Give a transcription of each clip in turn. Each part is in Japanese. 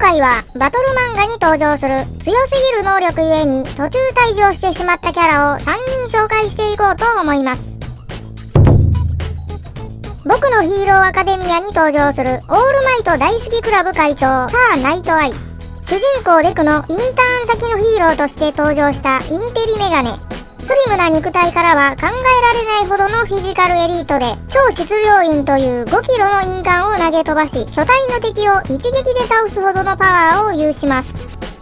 今回はバトル漫画に登場する強すぎる能力ゆえに途中退場してしまったキャラを3人紹介していこうと思います。僕のヒーローアカデミアに登場するオールマイト大好きクラブ会長サーナイトアイ。主人公デクのインターン先のヒーローとして登場したインテリメガネ。スリムな肉体からは考えられないほどのフィジカルエリートで超質量印という5キロの印鑑を投げ飛ばし巨体の敵を一撃で倒すほどのパワーを有します。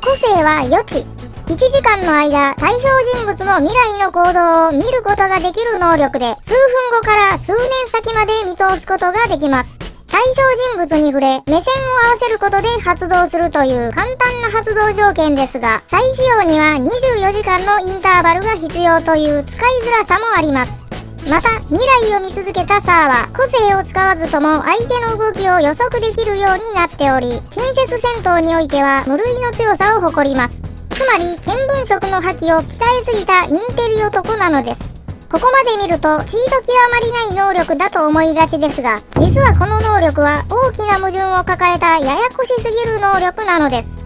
個性は予知。1時間の間対象人物の未来の行動を見ることができる能力で数分後から数年先まで見通すことができます。対象人物に触れ目線を合わせることで発動するという簡単な発動条件ですが再使用には24時間のインターバルが必要という使いづらさもあります。また未来を見続けたサーは個性を使わずとも相手の動きを予測できるようになっており近接戦闘においては無類の強さを誇ります。つまり見聞色の覇気を鍛えすぎたインテリ男なのです。ここまで見るとチート極まりない能力だと思いがちですが実はこの能力は大きな矛盾を抱えたややこしすぎる能力なのです。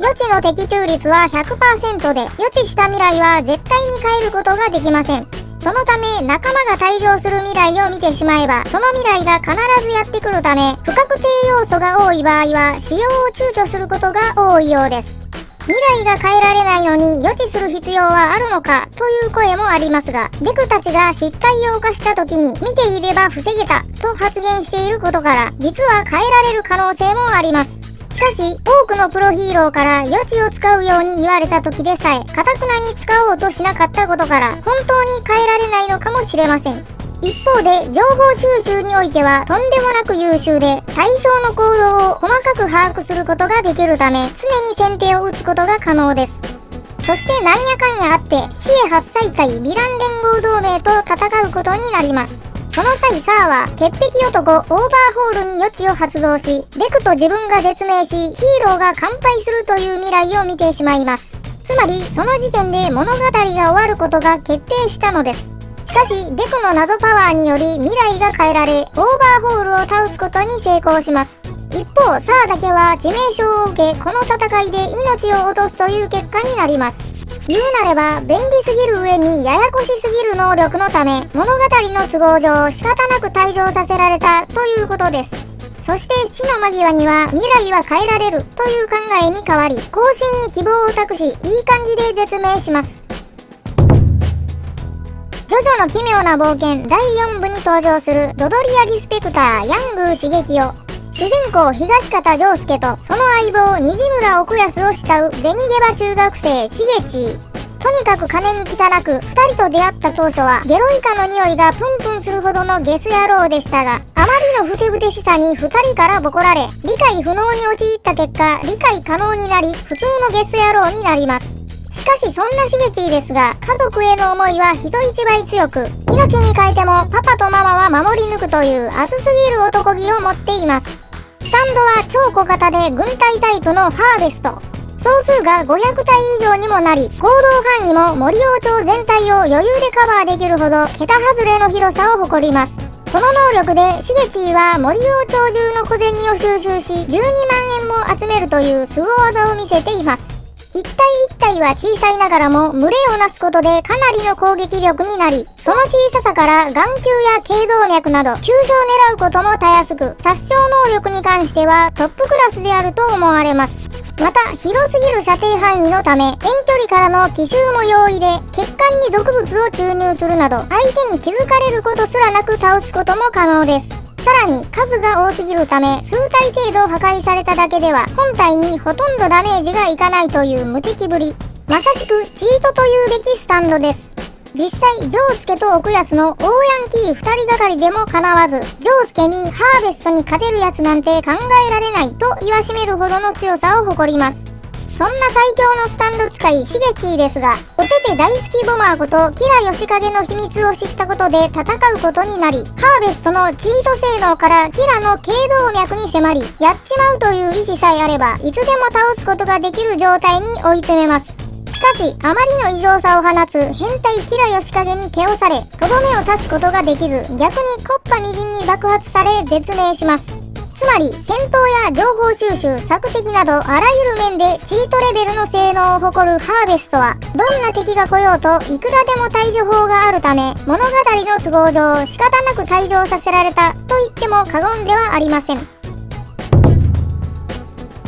予知の的中率は100%で予知した未来は絶対に変えることができません。そのため仲間が退場する未来を見てしまえばその未来が必ずやってくるため不確定要素が多い場合は使用を躊躇することが多いようです。未来が変えられないのに予知する必要はあるのかという声もありますがデクたちが失態を犯した時に見ていれば防げたと発言していることから実は変えられる可能性もあります。しかし多くのプロヒーローから予知を使うように言われた時でさえかたくなに使おうとしなかったことから本当に変えられないのかもしれません。一方で情報収集においてはとんでもなく優秀で対象の行動を細かく把握することができるため常に先手を打つことが可能です。そしてなんやかんやあって死へ8歳会ヴィラン連合同盟と戦うことになります。その際サーは潔癖男オーバーホールに予知を発動しデクと自分が絶命しヒーローが乾杯するという未来を見てしまいます。つまりその時点で物語が終わることが決定したのです。しかしデクの謎パワーにより未来が変えられオーバーホールを倒すことに成功します。一方サーだけは致命傷を受けこの戦いで命を落とすという結果になります。言うなれば便利すぎる上にややこしすぎる能力のため物語の都合上仕方なく退場させられたということです。そして死の間際には未来は変えられるという考えに変わり更新に希望を託しいい感じで絶命します。ジョジョの奇妙な冒険第4部に登場するドドリア・リスペクターヤングー刺激を主人公東方丈介とその相棒虹村奥安を慕う銭ゲバ中学生しげちとにかく金に汚く2人と出会った当初はゲロイカの匂いがプンプンするほどのゲス野郎でしたがあまりのふてぶてしさに2人からボコられ理解不能に陥った結果理解可能になり普通のゲス野郎になりますしかしそんなしげちーですが家族への思いは人一倍強く命に変えてもパパとママは守り抜くという熱すぎる男気を持っています。スタンドは超小型で軍隊タイプのハーベスト。総数が500体以上にもなり行動範囲も森王町全体を余裕でカバーできるほど桁外れの広さを誇ります。この能力でしげちは森王町中の小銭を収集し12万円も集めるという凄技を見せています。一体一体は小さいながらも群れをなすことでかなりの攻撃力になりその小ささから眼球や頸動脈など急所を狙うこともたやすく殺傷能力に関してはトップクラスであると思われます。また広すぎる射程範囲のため遠距離からの奇襲も容易で血管に毒物を注入するなど相手に気づかれることすらなく倒すことも可能です。さらに数が多すぎるため数体程度破壊されただけでは本体にほとんどダメージがいかないという無敵ぶり。まさしくチートというべきスタンドです。実際ジョウスケと奥安の大ヤンキー2人がかりでもかなわずジョウスケにハーベストに勝てるやつなんて考えられないと言わしめるほどの強さを誇ります。そんな最強のスタンド使いしげちーですがおてて大好きボマーことキラヨシカゲの秘密を知ったことで戦うことになりハーベストのチート性能からキラの頸動脈に迫りやっちまうという意志さえあればいつでも倒すことができる状態に追い詰めます。しかしあまりの異常さを放つ変態キラヨシカゲに毛をされとどめを刺すことができず逆にコッパみじんに爆発され絶命します。つまり戦闘や情報収集索敵などあらゆる面でチートレベルの性能を誇るハーベストはどんな敵が来ようといくらでも対処法があるため物語の都合上仕方なく退場させられたと言っても過言ではありません。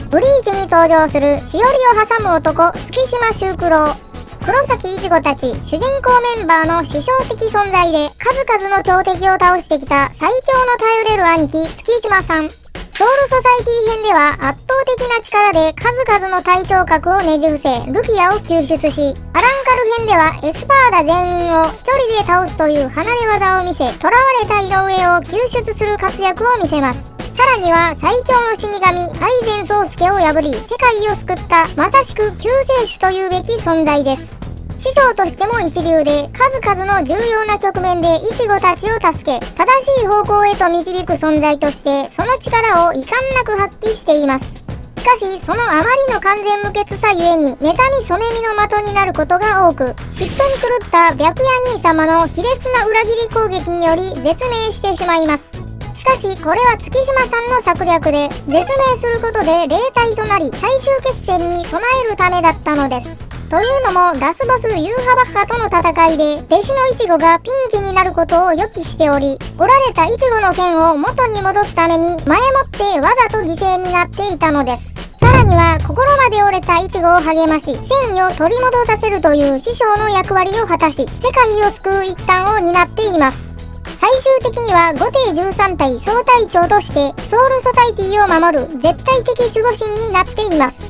ブリーチに登場するしおりを挟む男月島修九郎。黒崎いちごたち主人公メンバーの師匠的存在で数々の強敵を倒してきた最強の頼れる兄貴月島さん。ソウルソサイティ編では圧倒的な力で数々の隊長格をねじ伏せルキアを救出しアランカル編ではエスパーダ全員を一人で倒すという離れ技を見せ囚われた井上を救出する活躍を見せます。さらには最強の死神大前宗介を破り世界を救ったまさしく救世主というべき存在です。師匠としても一流で数々の重要な局面でイチゴたちを助け正しい方向へと導く存在としてその力を遺憾なく発揮しています。しかしそのあまりの完全無欠さゆえに妬みそねみの的になることが多く嫉妬に狂った白夜兄様の卑劣な裏切り攻撃により絶命してしまいます。しかしこれは月島さんの策略で絶命することで霊体となり最終決戦に備えるためだったのです。というのもラスボスユーハバッハとの戦いで弟子のイチゴがピンチになることを予期しており折られたイチゴの剣を元に戻すために前もってわざと犠牲になっていたのです。さらには心まで折れたイチゴを励まし戦意を取り戻させるという師匠の役割を果たし世界を救う一端を担っています。最終的には後手13体総隊長としてソウルソサイティを守る絶対的守護神になっています。